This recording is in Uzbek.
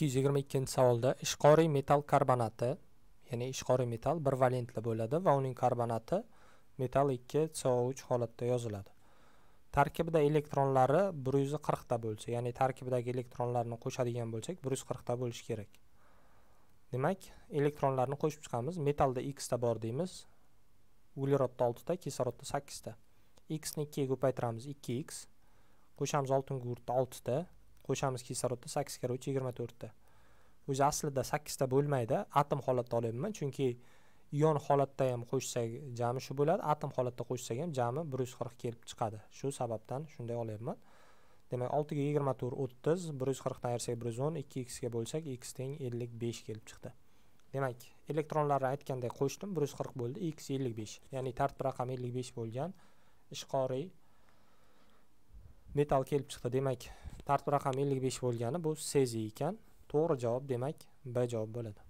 ikki yuz yigirma ikkinchi savolda ishqoriy metall karbonati ya'ni ishqoriy metal bir valentli bo'ladi va uning karbonati metal ikki co uch holatda yoziladi. Tarkibida elektronlari bir yuz qirqta bo'lsa ya'ni tarkibidagi elektronlarni qo'shadigan bo'lsak bir yuz qirqta bo'lishi kerak. Demak elektronlarni qo'shib chiqamiz. Metallda ta bor deymiz. Uglerodda oltita kislorodda sakkizta. X ni ikkiga ko'paytiramiz. Ikki x. Qo'shamiz oltin gugurtda oltita. Qo'shamiz kislorodda sakkiz karra uch yigirma to'rtta. O'zi aslida sakkizta bo'lmaydi atom holatda olyapman chunki ion holatda ham qo'shsak jami shu bo'ladi atom holatda qo'shsak ham jami bir yuz qirq kelib chiqadi. Shu sababdan shunday olyapman. Demak oltiga yigirma to'rt o'ttiz bir yuz qirqdan ayirsak bir yuz o'n ikki xga bo'lsak x teng ellik besh kelib chiqdi. Demak elektronlarni aytgandek qo'shdim bir yuz qirq bo'ldi x ellik besh. Ya'ni tartib raqami ellik besh bo'lgan ishqoriy metal kelib chiqdi. Demak tartib raqami ellik besh bo'lgani bu sezi ekan. To'g'ri javob demak b javob bo'ladi.